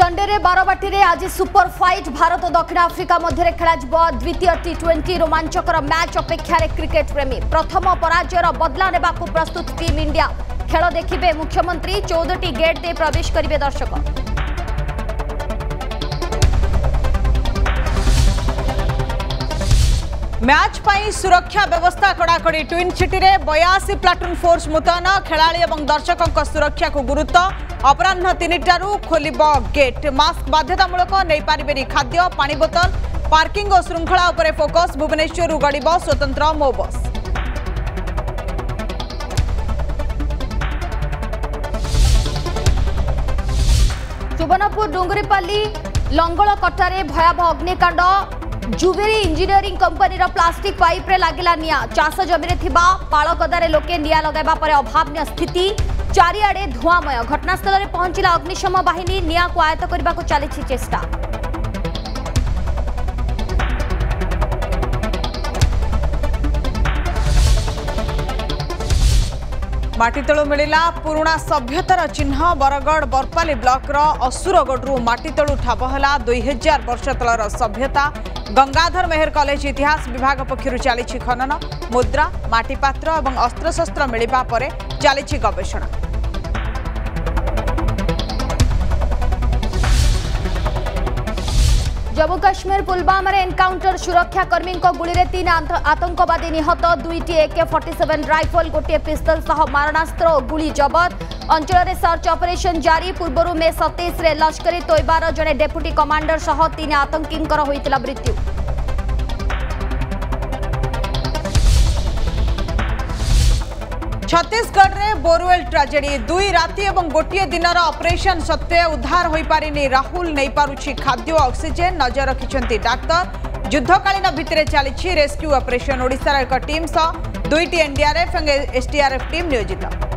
ସଣ୍ଡେରେ ବାରବାଟୀରେ ଆଜି ସୁପର ଫାଇଟ୍ ଭାରତ ଦକ୍ଷିଣ ଆଫ୍ରିକା ମଧ୍ୟରେ ଖେଳାଯିବ ଦ୍ୱିତୀୟ ଟି ଟ୍ୱେଣ୍ଟି ରୋମାଞ୍ଚକର ମ୍ୟାଚ୍ ଅପେକ୍ଷାରେ କ୍ରିକେଟ୍ ପ୍ରେମୀ ପ୍ରଥମ ପରାଜୟର ବଦଲା ନେବାକୁ ପ୍ରସ୍ତୁତ ଟିମ୍ ଇଣ୍ଡିଆ ଖେଳ ଦେଖିବେ ମୁଖ୍ୟମନ୍ତ୍ରୀ ଚଉଦଟି ଗେଟ୍ ଦେଇ ପ୍ରବେଶ କରିବେ ଦର୍ଶକ मैच पर सुरक्षा व्यवस्था कड़ाकड़ी ट्विन सिटी में बयासी प्लाटून फोर्स मुतयन खेला और दर्शकों सुरक्षा को गुरुत्व अपराह तीनटू खोल गेट मास्क बाध्यतामूलक नहीं पारे खाद्य पा बोतल पार्किंग और श्रृंखला उपर फोकस भुवनेश्वर गड़ब स्वतंत्र मो बस सुवर्णपुर डुंगरीपाली लंगल कटारे भयावह अग्निकाण्ड জুভেরি ইঞ্জিনিয়রিং কম্পানির প্লাষ্টিক পাইপ্রে লাগিলা নিয়া চাষ জমিরে থিবা পাড়কদারে লোকে নিয়া লগাইবা পরে অভাবনীয় স্থিতি চারিআড়ে ধূয়াময় ঘটনাস্থলে পৌঁছিলা অগ্নিশম বাহিনী নিয়াঁকু আয়ত্ত করা চালিছি চেষ্টা माटित पुरुवा सभ्यतार चिन्ह बरगड बरपाली ब्लक र असुरगढु माटित ठाहला दुई हजार वर्ष तलर सभ्यता गंगाधर मेहर कॉलेज इतिहास विभाग पक्ष चाहिँ खनन मुद्रा माटिपत्र अस्त्रशस्त्र मिवा गवेषणा জম্মু কাশ্মীর পুলওয়ামার এনকাউন্টর কর্মী গুড়ে তিন আতঙ্কবাদী নিহত দুইটি একে ফর্টি সেভেন রাইফল গোটি পিস্তল সহ মারণাস্ত্র ও গুড়ি জবত অঞ্চলের সর্চ অপরেশন জারি পূর্ব মে সতেইশে লস্করি তৈবার জনে ডেপুটি কমান্ডর সহ তিন আতঙ্কী হয়েছিল মৃত্যু छत्तीशगढ़ में बोरवेल ट्राजेडी दुई राति गोटे दिन ऑपरेशन सत्वे उद्धार हो पारि राहुल नहीं पार्षि खाद्य ऑक्सीजन नजर रखिंट डाक्तर युद्धकालन भितर चली रेस्क्यू ऑपरेशन ओडार एक टीम सह दुईट एनडीआरएफ एसडीआरएफ टीम नियोजित